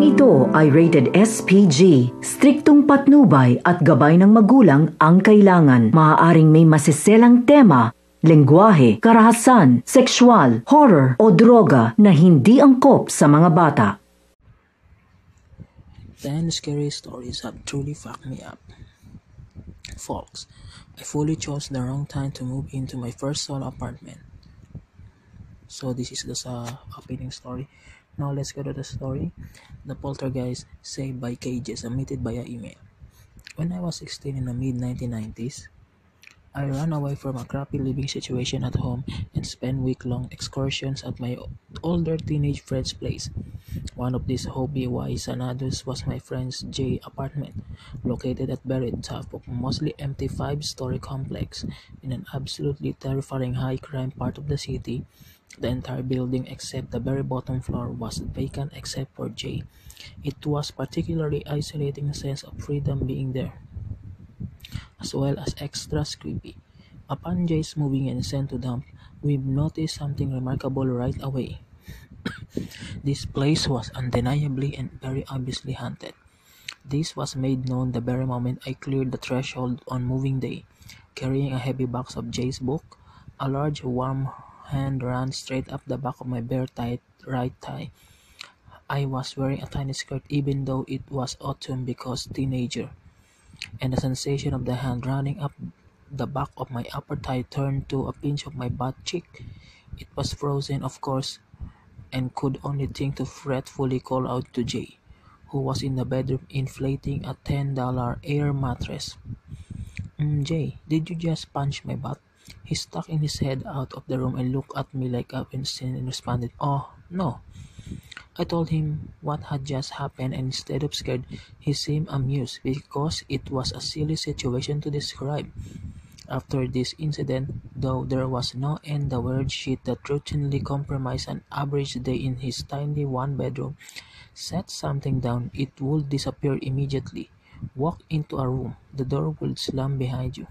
Programang ito ay rated SPG. Striktong patnubay at gabay ng magulang ang kailangan. Maaaring may masiselang tema, lengguwahe, karahasan, sexual, horror o droga na hindi angkop sa mga bata. 10 scary stories have truly fucked me up. Folks, I fully chose the wrong time to move into my first solo apartment. So this is the uh, opening story. Now let's go to the story. The Poltergeist Saved by Cages submitted via email. When I was 16 in the mid 1990s, I ran away from a crappy living situation at home and spent week-long excursions at my older teenage friend's place. One of these hobby Y Sanados was my friend's Jay apartment, located at very top of a mostly empty five-story complex in an absolutely terrifying high-crime part of the city the entire building except the very bottom floor was vacant except for Jay. It was particularly isolating sense of freedom being there, as well as extra creepy. Upon Jay's moving and sent to dump, we noticed something remarkable right away. this place was undeniably and very obviously haunted. This was made known the very moment I cleared the threshold on moving day, carrying a heavy box of Jay's book, a large warm hand ran straight up the back of my bare tight right thigh. I was wearing a tiny skirt even though it was autumn because teenager, and the sensation of the hand running up the back of my upper thigh turned to a pinch of my butt cheek. It was frozen, of course, and could only think to fretfully call out to Jay, who was in the bedroom inflating a $10 air mattress. Mm, Jay, did you just punch my butt? He stuck his head out of the room and looked at me like I've been seen and responded, Oh, no. I told him what had just happened and instead of scared, he seemed amused because it was a silly situation to describe. After this incident, though there was no end the weird shit that routinely compromised an average day in his tiny one bedroom, set something down, it would disappear immediately. Walk into a room, the door would slam behind you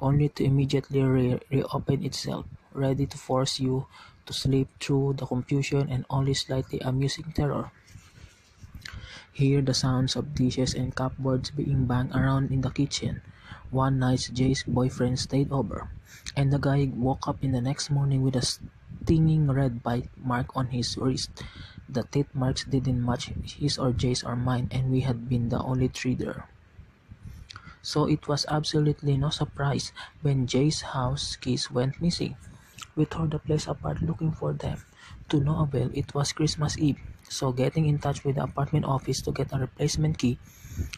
only to immediately re- reopen itself, ready to force you to sleep through the confusion and only slightly amusing terror. Hear the sounds of dishes and cupboards being banged around in the kitchen. One night Jay's boyfriend stayed over, and the guy woke up in the next morning with a stinging red bite mark on his wrist. The teeth marks didn't match his or Jay's or mine, and we had been the only three there so it was absolutely no surprise when Jay's house keys went missing. We tore the place apart looking for them. To no avail, it was Christmas Eve, so getting in touch with the apartment office to get a replacement key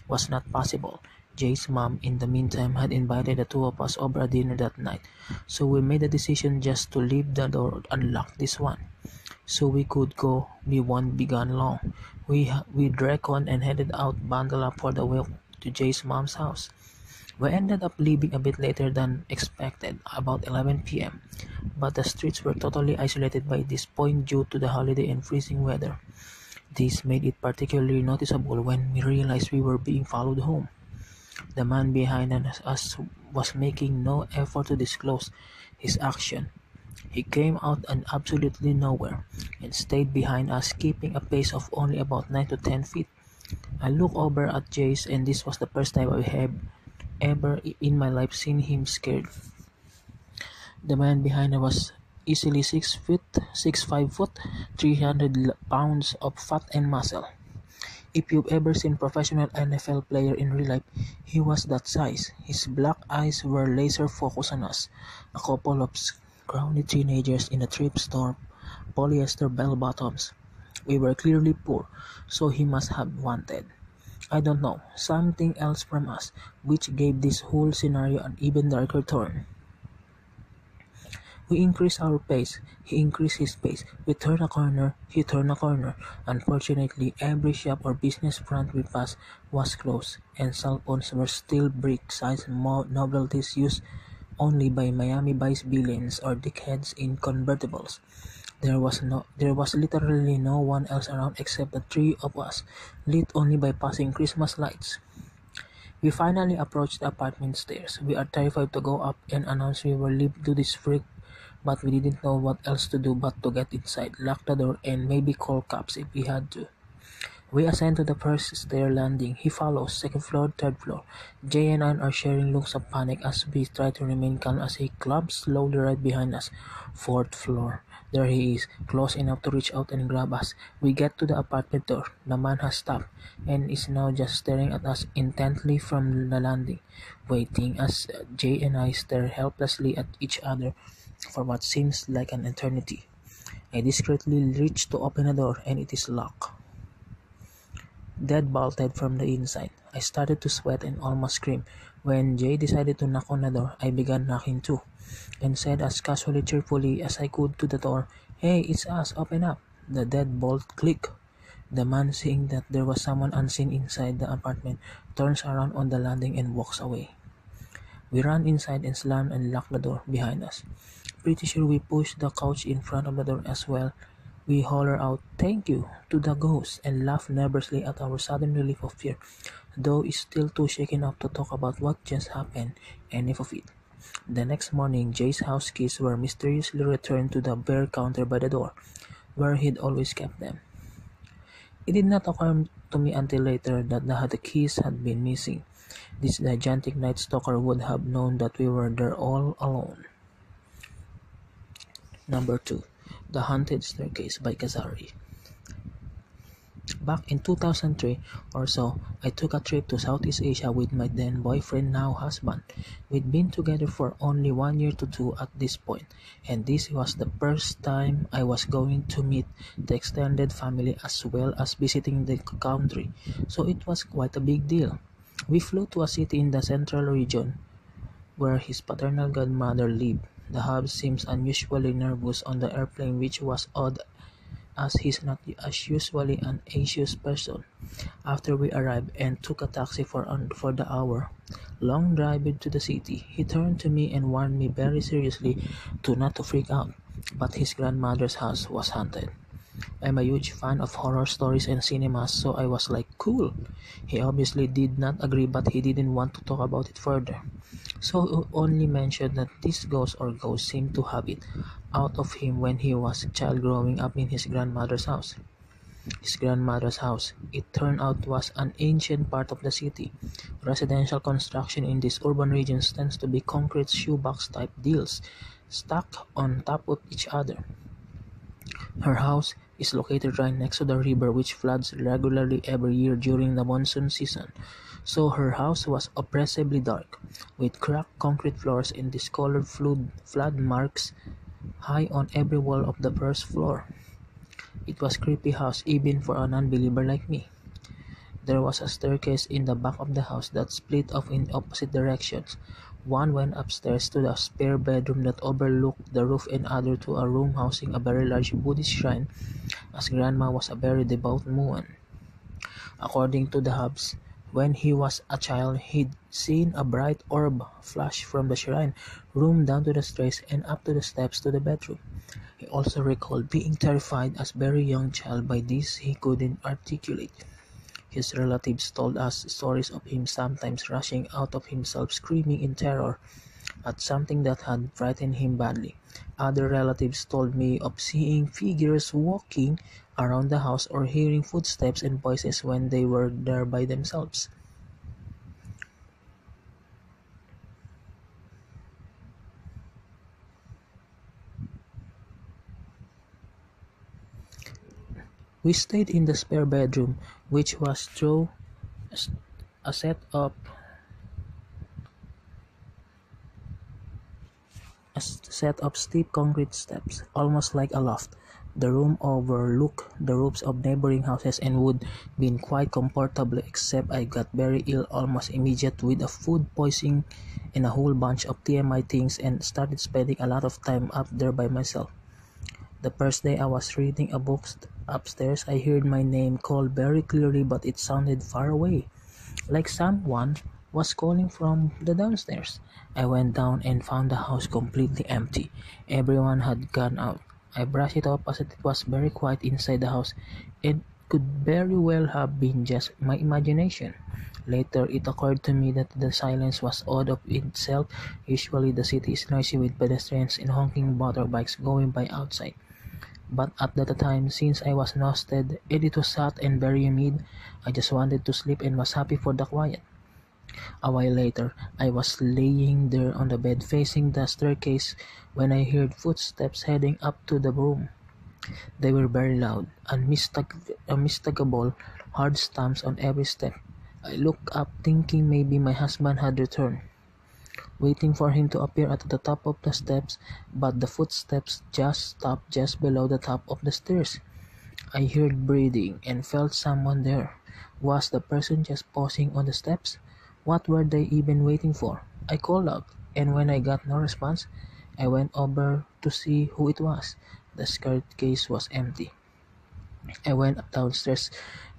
was not possible. Jay's mom, in the meantime, had invited the two of us over a dinner that night, so we made the decision just to leave the door unlocked this one, so we could go. We won't be gone long. We we on and headed out, bundled up for the to Jay's mom's house. We ended up leaving a bit later than expected, about 11 p.m., but the streets were totally isolated by this point due to the holiday and freezing weather. This made it particularly noticeable when we realized we were being followed home. The man behind us was making no effort to disclose his action. He came out and absolutely nowhere and stayed behind us, keeping a pace of only about 9 to 10 feet. I looked over at Jace, and this was the first time I have ever in my life seen him scared. The man behind her was easily six foot, six five foot, three hundred pounds of fat and muscle. If you've ever seen professional NFL player in real life, he was that size. His black eyes were laser focused on us, a couple of scrawny teenagers in a thrift store, polyester bell bottoms. We were clearly poor, so he must have wanted. I don't know, something else from us, which gave this whole scenario an even darker turn. We increased our pace, he increased his pace. We turned a corner, he turned a corner. Unfortunately, every shop or business front we passed was closed, and cell phones were still brick-sized novelties used only by Miami Vice villains or dickheads in convertibles. There was no there was literally no one else around except the three of us, lit only by passing Christmas lights. We finally approached the apartment stairs. We are terrified to go up and announce we were leaving to this freak, but we didn't know what else to do but to get inside, lock the door, and maybe call cops if we had to. We ascend to the first stair landing. He follows, second floor, third floor. Jay and I are sharing looks of panic as we try to remain calm as he clumps slowly right behind us. Fourth floor. There he is, close enough to reach out and grab us. We get to the apartment door. The man has stopped and is now just staring at us intently from the landing, waiting as Jay and I stare helplessly at each other for what seems like an eternity. I discreetly reach to open the door and it is locked dead bolted from the inside. I started to sweat and almost scream. When Jay decided to knock on the door, I began knocking too, and said as casually cheerfully as I could to the door, Hey, it's us, open up. The deadbolt clicked. The man, seeing that there was someone unseen inside the apartment, turns around on the landing and walks away. We ran inside and slammed and locked the door behind us. Pretty sure we pushed the couch in front of the door as well we holler out "Thank you" to the ghost and laugh nervously at our sudden relief of fear, though still too shaken up to talk about what just happened, any of it. The next morning, Jay's house keys were mysteriously returned to the bare counter by the door, where he'd always kept them. It did not occur to me until later that the keys had been missing. This gigantic night stalker would have known that we were there all alone. Number 2. The Haunted Staircase by Kazari. Back in 2003 or so, I took a trip to Southeast Asia with my then boyfriend, now husband. We'd been together for only one year to two at this point, and this was the first time I was going to meet the extended family as well as visiting the country, so it was quite a big deal. We flew to a city in the central region where his paternal godmother lived. The hub seems unusually nervous on the airplane which was odd as he's not as usually an anxious person. After we arrived and took a taxi for, for the hour long drive to the city, he turned to me and warned me very seriously to not to freak out, but his grandmother's house was haunted. I'm a huge fan of horror stories and cinema, so I was like, cool. He obviously did not agree, but he didn't want to talk about it further. So he only mentioned that this ghost or ghost seemed to have it out of him when he was a child growing up in his grandmother's house. His grandmother's house, it turned out was an ancient part of the city. Residential construction in these urban regions tends to be concrete shoebox type deals, stacked on top of each other. Her house is located right next to the river which floods regularly every year during the monsoon season, so her house was oppressively dark, with cracked concrete floors and discolored flood, flood marks high on every wall of the first floor. It was creepy house even for a non-believer like me. There was a staircase in the back of the house that split off in opposite directions, one went upstairs to the spare bedroom that overlooked the roof and other to a room housing a very large Buddhist shrine, as Grandma was a very devout woman. According to the Hubs, when he was a child, he'd seen a bright orb flash from the shrine room down to the stairs and up to the steps to the bedroom. He also recalled being terrified as very young child by this he couldn't articulate. His relatives told us stories of him sometimes rushing out of himself screaming in terror at something that had frightened him badly. Other relatives told me of seeing figures walking around the house or hearing footsteps and voices when they were there by themselves. We stayed in the spare bedroom, which was through a set of a set of steep concrete steps, almost like a loft. The room overlooked the roofs of neighboring houses and would been quite comfortable except I got very ill almost immediate with a food poisoning and a whole bunch of TMI things and started spending a lot of time up there by myself. The first day I was reading a book upstairs, I heard my name called very clearly, but it sounded far away, like someone was calling from the downstairs. I went down and found the house completely empty. Everyone had gone out. I brushed it off as it was very quiet inside the house. It could very well have been just my imagination. Later, it occurred to me that the silence was odd of itself. Usually, the city is noisy with pedestrians and honking motorbikes going by outside. But at that time, since I was and it was hot and very humid, I just wanted to sleep and was happy for the quiet. A while later, I was laying there on the bed facing the staircase when I heard footsteps heading up to the room. They were very loud, unmistakable, hard stamps on every step. I looked up thinking maybe my husband had returned waiting for him to appear at the top of the steps, but the footsteps just stopped just below the top of the stairs. I heard breathing and felt someone there. Was the person just pausing on the steps? What were they even waiting for? I called out, and when I got no response, I went over to see who it was. The skirt case was empty. I went downstairs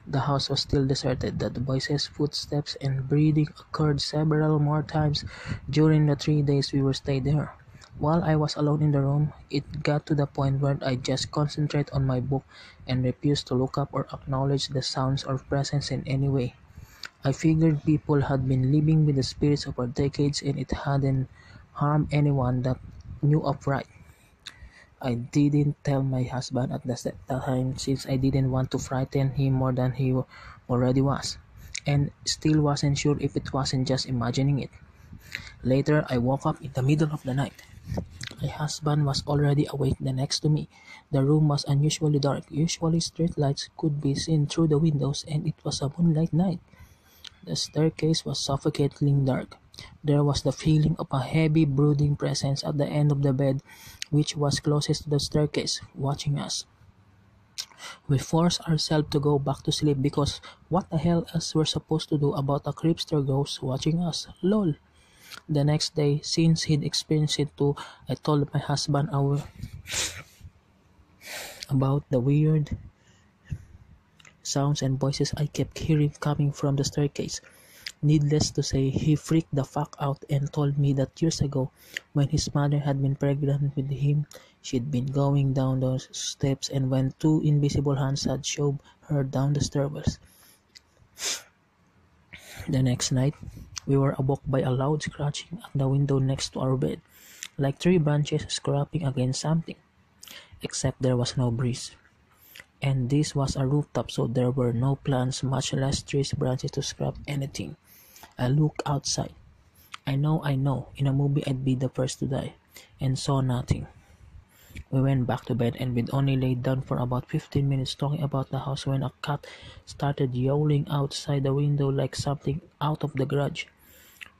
the house was still deserted. That the voices, footsteps, and breathing occurred several more times during the three days we were stayed there. While I was alone in the room, it got to the point where I just concentrate on my book and refused to look up or acknowledge the sounds or presence in any way. I figured people had been living with the spirits for decades and it hadn't harmed anyone that knew of right. I didn't tell my husband at the time since I didn't want to frighten him more than he already was, and still wasn't sure if it wasn't just imagining it. Later, I woke up in the middle of the night. My husband was already awake next to me. The room was unusually dark. Usually, street lights could be seen through the windows, and it was a moonlight night. The staircase was suffocatingly dark. There was the feeling of a heavy, brooding presence at the end of the bed, which was closest to the staircase, watching us. We forced ourselves to go back to sleep because what the hell else we're supposed to do about a creepster ghost watching us? Lol. The next day, since he'd experienced it too, I told my husband our about the weird sounds and voices I kept hearing coming from the staircase. Needless to say, he freaked the fuck out and told me that years ago, when his mother had been pregnant with him, she'd been going down those steps and when two invisible hands had shoved her down the stairwells. The next night, we were awoke by a loud scratching at the window next to our bed, like tree branches scraping against something, except there was no breeze. And this was a rooftop, so there were no plants, much less trees branches to scrap anything. I looked outside. I know, I know, in a movie I'd be the first to die, and saw nothing. We went back to bed and we'd only laid down for about 15 minutes talking about the house when a cat started yowling outside the window like something out of the garage.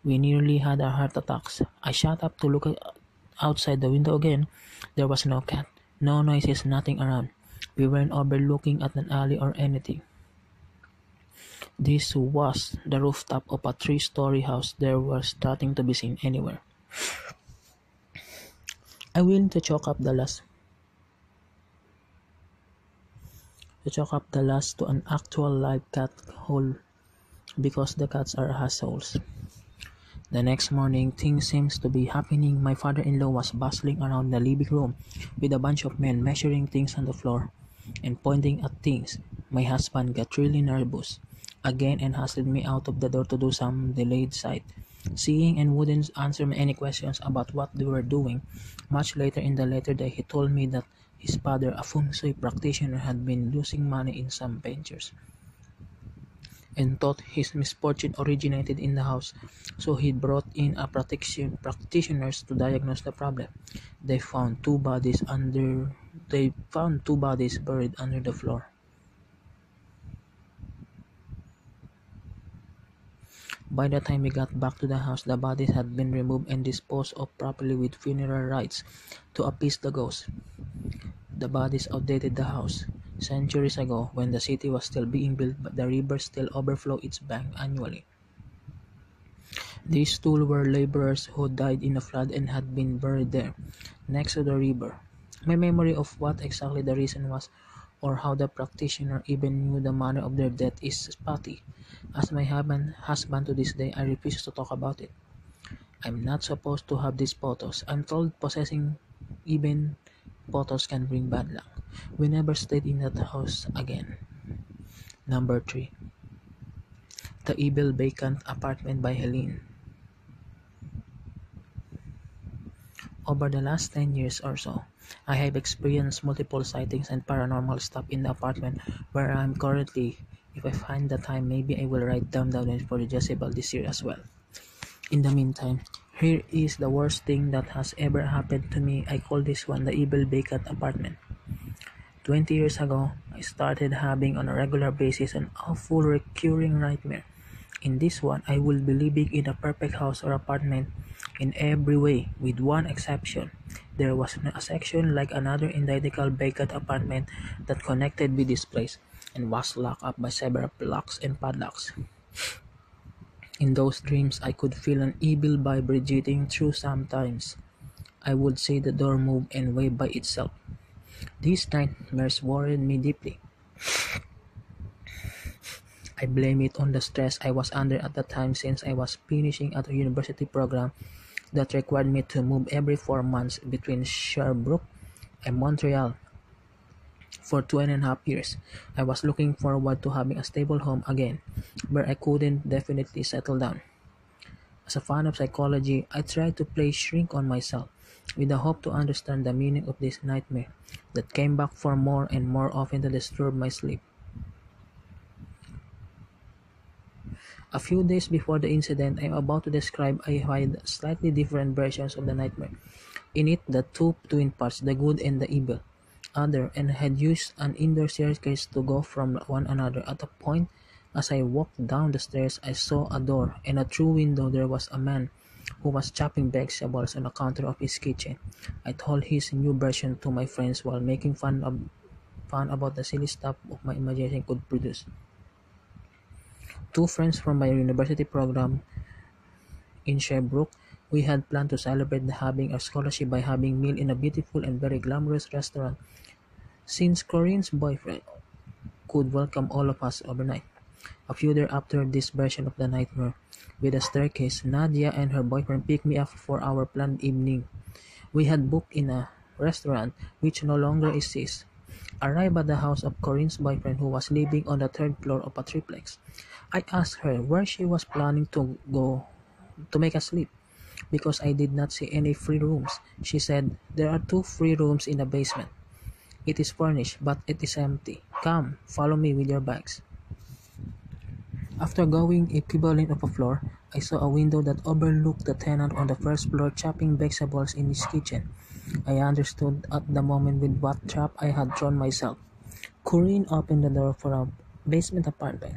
We nearly had our heart attacks. I shut up to look outside the window again. There was no cat, no noises, nothing around. We weren't overlooking at an alley or anything. This was the rooftop of a three-story house there was starting to be seen anywhere. I willing to chalk up the last to chalk up the last to an actual live cat hole because the cats are assholes. The next morning, things seems to be happening. My father-in-law was bustling around the living room with a bunch of men measuring things on the floor and pointing at things. My husband got really nervous again and hustled me out of the door to do some delayed sight. Seeing and wouldn't answer me any questions about what they were doing. Much later in the later day, he told me that his father, a feng shui practitioner, had been losing money in some ventures and thought his misfortune originated in the house, so he brought in a protection practitioners to diagnose the problem. They found two bodies under they found two bodies buried under the floor. By the time we got back to the house, the bodies had been removed and disposed of properly with funeral rites to appease the ghosts. The bodies outdated the house. Centuries ago, when the city was still being built, but the river still overflowed its bank annually. These two were laborers who died in a flood and had been buried there, next to the river. My memory of what exactly the reason was or how the practitioner even knew the manner of their death is spotty. As my husband to this day, I refuse to talk about it. I'm not supposed to have these photos. I'm told possessing even photos can bring bad luck. We never stayed in that house again. Number 3. The Evil Vacant Apartment by Helene. Over the last 10 years or so, I have experienced multiple sightings and paranormal stuff in the apartment where I'm currently. If I find the time, maybe I will write them down for the Jezebel this year as well. In the meantime, here is the worst thing that has ever happened to me. I call this one the evil Baycat apartment. 20 years ago, I started having on a regular basis an awful recurring nightmare. In this one, I will be living in a perfect house or apartment in every way, with one exception. There was a section like another identical vacant apartment that connected with this place and was locked up by several locks and padlocks. In those dreams, I could feel an evil vibrating through sometimes. I would see the door move and wave by itself. These nightmares worried me deeply. I blame it on the stress I was under at the time since I was finishing at a university program that required me to move every four months between Sherbrooke and Montreal. For two and a half years, I was looking forward to having a stable home again, where I couldn't definitely settle down. As a fan of psychology, I tried to play shrink on myself, with the hope to understand the meaning of this nightmare that came back for more and more often to disturb my sleep. A few days before the incident I am about to describe I had slightly different versions of the nightmare. In it the two twin parts, the good and the evil, other and had used an indoor staircase to go from one another. At a point as I walked down the stairs I saw a door and a through window there was a man who was chopping vegetables on the counter of his kitchen. I told his new version to my friends while making fun of fun about the silly stuff of my imagination could produce. Two friends from my university program in Sherbrooke, we had planned to celebrate the having our scholarship by having meal in a beautiful and very glamorous restaurant. Since Corinne's boyfriend could welcome all of us overnight. A few days after this version of the nightmare, with a staircase, Nadia and her boyfriend picked me up for our planned evening. We had booked in a restaurant which no longer exists. Arrived at the house of Corinne's boyfriend who was living on the third floor of a triplex. I asked her where she was planning to go to make a sleep because I did not see any free rooms. She said, There are two free rooms in the basement. It is furnished, but it is empty. Come, follow me with your bags. After going equivalent of a floor, I saw a window that overlooked the tenant on the first floor chopping vegetables in his kitchen. I understood at the moment with what trap I had thrown myself. Corinne opened the door for a basement apartment.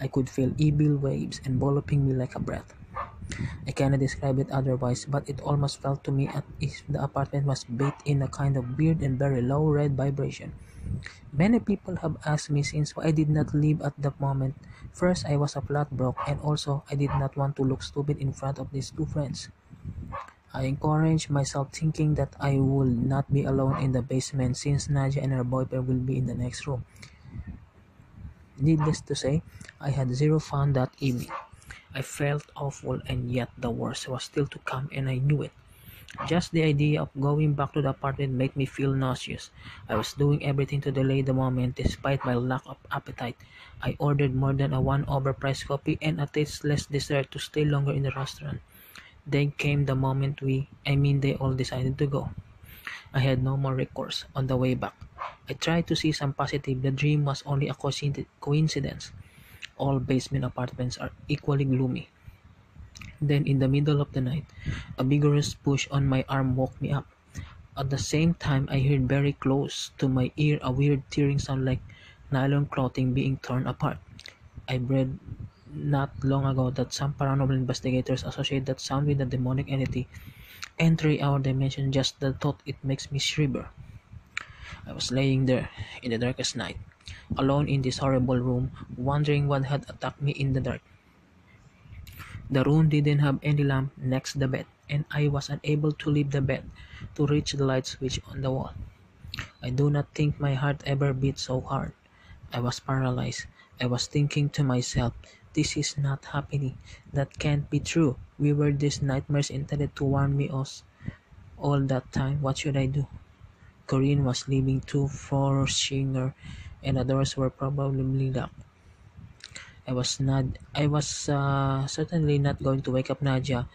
I could feel evil waves enveloping me like a breath. I cannot describe it otherwise, but it almost felt to me as if the apartment was bathed in a kind of weird and very low red vibration. Many people have asked me since why I did not leave at the moment. First, I was a flat broke, and also I did not want to look stupid in front of these two friends. I encouraged myself thinking that I would not be alone in the basement since Nadia and her boyfriend will be in the next room. Needless to say, I had zero fun that evening. I felt awful and yet the worst was still to come and I knew it. Just the idea of going back to the apartment made me feel nauseous. I was doing everything to delay the moment despite my lack of appetite. I ordered more than a one overpriced coffee and a tasteless dessert to stay longer in the restaurant. Then came the moment we, I mean they all decided to go. I had no more recourse on the way back. I tried to see some positive. The dream was only a coincidence. All basement apartments are equally gloomy. Then, in the middle of the night, a vigorous push on my arm woke me up. At the same time, I heard very close to my ear a weird tearing sound like nylon clothing being torn apart. I read not long ago that some paranormal investigators associate that sound with a demonic entity entering our dimension. Just the thought it makes me shiver. I was laying there in the darkest night, alone in this horrible room, wondering what had attacked me in the dark. The room didn't have any lamp next the bed, and I was unable to leave the bed to reach the light switch on the wall. I do not think my heart ever beat so hard. I was paralyzed. I was thinking to myself, this is not happening. That can't be true. We were these nightmares intended to warn me us all that time. What should I do? Corinne was leaving two floors singer and the doors were probably locked. I was not I was uh, certainly not going to wake up Nadia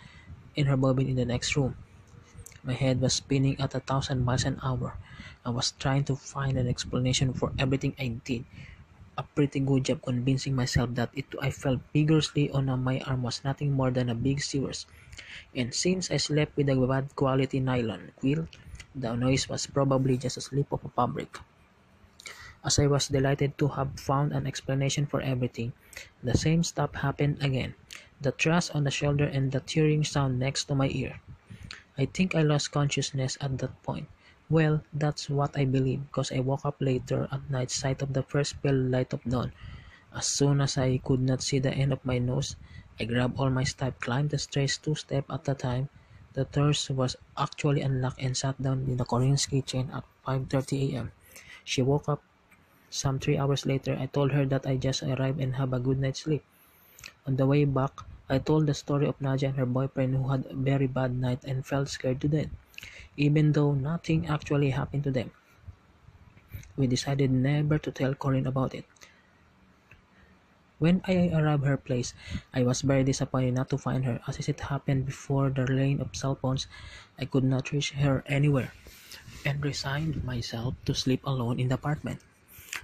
in her bobbin in the next room. My head was spinning at a thousand miles an hour. I was trying to find an explanation for everything I did. A pretty good job convincing myself that it I felt vigorously on my arm was nothing more than a big series. And since I slept with a bad quality nylon quilt, the noise was probably just a slip of a fabric. As I was delighted to have found an explanation for everything, the same stuff happened again. The thrust on the shoulder and the tearing sound next to my ear. I think I lost consciousness at that point. Well, that's what I believe, because I woke up later at night sight of the first pale light of dawn. As soon as I could not see the end of my nose, I grabbed all my stuff, climbed the stairs two steps at a time. The thirst was actually unlocked and sat down in the Corinne's kitchen at 5.30 a.m. She woke up some three hours later. I told her that I just arrived and have a good night's sleep. On the way back, I told the story of Nadia and her boyfriend who had a very bad night and felt scared to death, even though nothing actually happened to them. We decided never to tell Corinne about it. When I arrived her place, I was very disappointed not to find her, as it happened before the rain of cell phones, I could not reach her anywhere, and resigned myself to sleep alone in the apartment.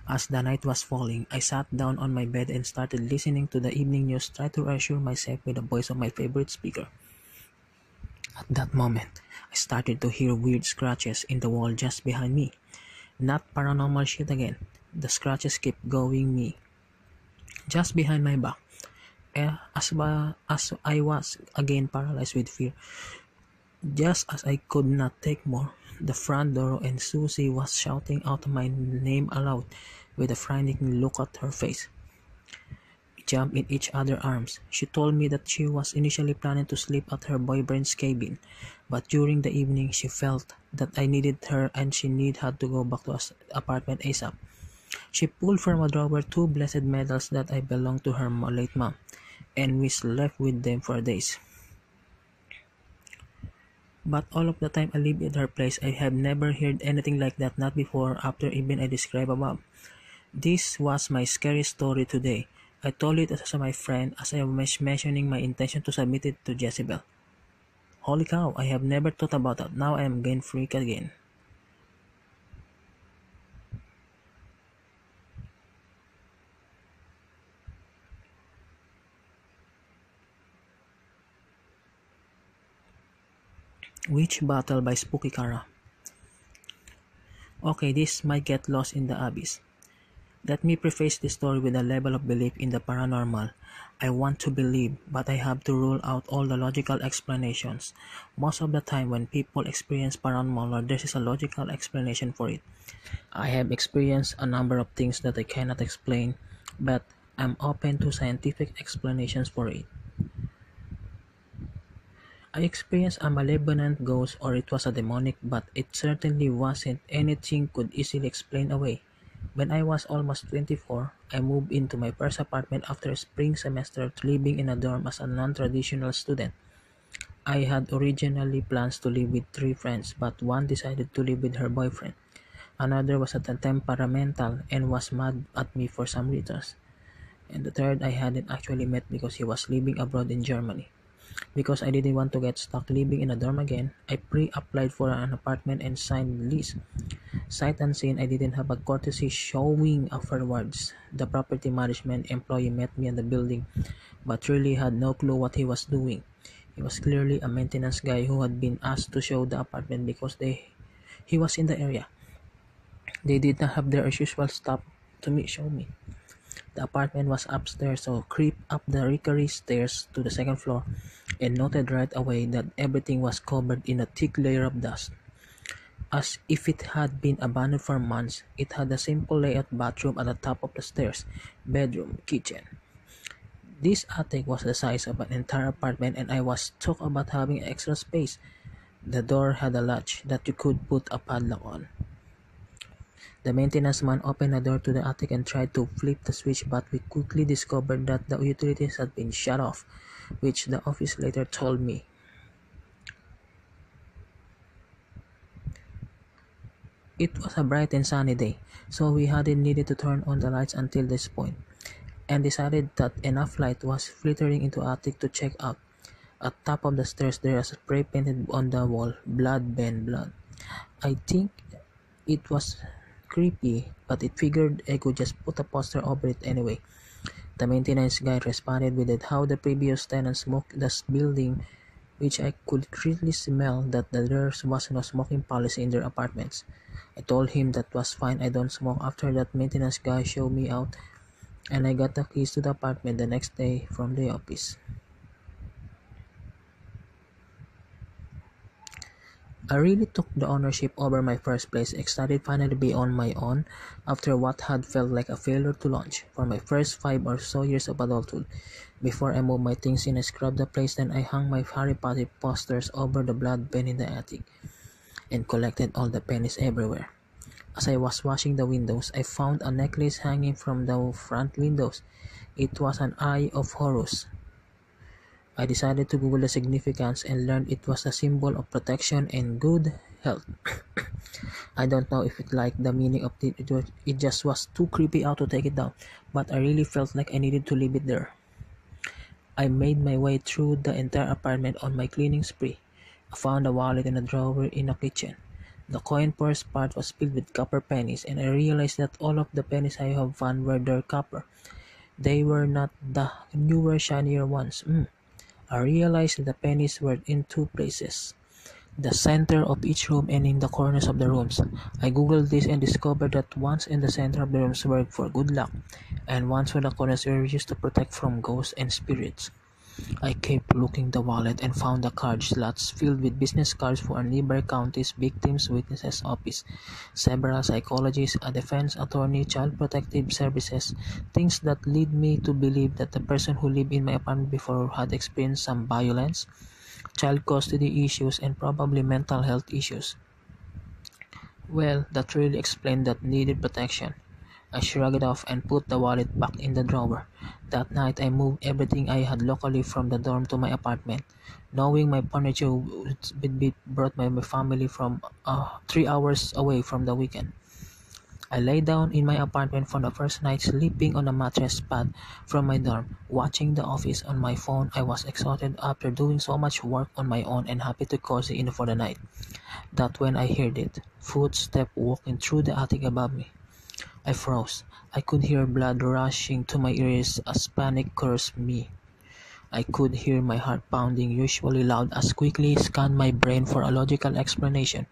As the night was falling, I sat down on my bed and started listening to the evening news, trying to reassure myself with the voice of my favorite speaker. At that moment, I started to hear weird scratches in the wall just behind me. Not paranormal shit again. The scratches kept going me. Just behind my back. Eh, as, ba, as I was again paralyzed with fear. Just as I could not take more, the front door and Susie was shouting out my name aloud with a frightening look at her face. We jumped in each other's arms. She told me that she was initially planning to sleep at her boyfriend's cabin, but during the evening she felt that I needed her and she need had to go back to her apartment ASAP. She pulled from a drawer two blessed medals that I belonged to her late mom, and we slept with them for days. But all of the time I lived at her place, I have never heard anything like that, not before, after even I described above. This was my scary story today. I told it as to my friend as I was mentioning my intention to submit it to Jezebel. Holy cow, I have never thought about that. Now I am again freak again. Witch Battle by Spooky Kara. Okay, this might get lost in the abyss. Let me preface this story with a level of belief in the paranormal. I want to believe, but I have to rule out all the logical explanations. Most of the time, when people experience paranormal, there is a logical explanation for it. I have experienced a number of things that I cannot explain, but I'm open to scientific explanations for it. I experienced a malevolent ghost or it was a demonic but it certainly wasn't anything could easily explain away. When I was almost 24, I moved into my first apartment after spring semester living in a dorm as a non-traditional student. I had originally plans to live with three friends but one decided to live with her boyfriend. Another was a temperamental and was mad at me for some reasons. And the third I hadn't actually met because he was living abroad in Germany. Because I didn't want to get stuck living in a dorm again, I pre-applied for an apartment and signed lease. Sight unseen, I didn't have a courtesy showing afterwards. The property management employee met me in the building, but really had no clue what he was doing. He was clearly a maintenance guy who had been asked to show the apartment because they he was in the area. They did not have their usual staff to me show me. The apartment was upstairs, so creep up the rickery stairs to the second floor and noted right away that everything was covered in a thick layer of dust. As if it had been abandoned for months, it had a simple layout bathroom at the top of the stairs, bedroom, kitchen. This attic was the size of an entire apartment and I was talk about having extra space. The door had a latch that you could put a padlock on. The maintenance man opened the door to the attic and tried to flip the switch but we quickly discovered that the utilities had been shut off which the office later told me. It was a bright and sunny day, so we hadn't needed to turn on the lights until this point, and decided that enough light was filtering into attic to check out. At top of the stairs there was spray painted on the wall, blood Ben blood. I think it was creepy, but it figured I could just put a poster over it anyway. The maintenance guy responded with how the previous tenant smoked the building, which I could clearly smell that there was no smoking policy in their apartments. I told him that was fine, I don't smoke. After that maintenance guy showed me out, and I got the keys to the apartment the next day from the office. I really took the ownership over my first place, excited finally to be on my own after what had felt like a failure to launch for my first five or so years of adulthood. Before I moved my things in, I scrubbed the place, then I hung my Harry Potter posters over the blood pen in the attic and collected all the pennies everywhere. As I was washing the windows, I found a necklace hanging from the front windows. It was an Eye of Horus, I decided to Google the significance and learned it was a symbol of protection and good health. I don't know if it liked the meaning of it. It, was, it just was too creepy out to take it down, but I really felt like I needed to leave it there. I made my way through the entire apartment on my cleaning spree. I found a wallet in a drawer in the kitchen. The coin purse part was filled with copper pennies, and I realized that all of the pennies I have found were their copper. They were not the newer, shinier ones. Mm. I realized the pennies were in two places the center of each room and in the corners of the rooms. I googled this and discovered that ones in the center of the rooms were for good luck, and ones for the corners were used to protect from ghosts and spirits. I kept looking the wallet and found the card slots filled with business cards for a nearby county's victims witnesses office, several psychologists, a defense attorney, child protective services, things that lead me to believe that the person who lived in my apartment before had experienced some violence, child custody issues, and probably mental health issues. Well, that really explained that needed protection. I shrugged it off and put the wallet back in the drawer. That night I moved everything I had locally from the dorm to my apartment, knowing my furniture would be brought by my family from uh, three hours away from the weekend. I lay down in my apartment for the first night, sleeping on a mattress pad from my dorm, watching The Office on my phone. I was exhausted after doing so much work on my own and happy to cozy in for the night. That when I heard it, footstep walking through the attic above me. I froze. I could hear blood rushing to my ears as panic cursed me. I could hear my heart pounding usually loud as quickly scanned my brain for a logical explanation.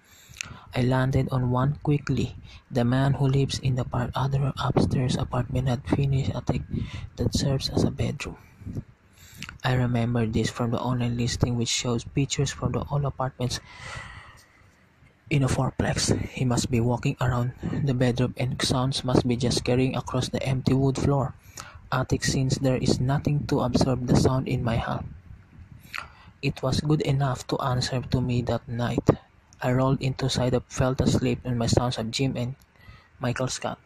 I landed on one quickly. The man who lives in the part other upstairs apartment had finished attic that serves as a bedroom. I remember this from the online listing which shows pictures from the old apartments in a fourplex, he must be walking around the bedroom and sounds must be just carrying across the empty wood floor. Attic since there is nothing to absorb the sound in my hand. It was good enough to answer to me that night. I rolled into side up, fell asleep in my sounds of Jim and Michael Scott.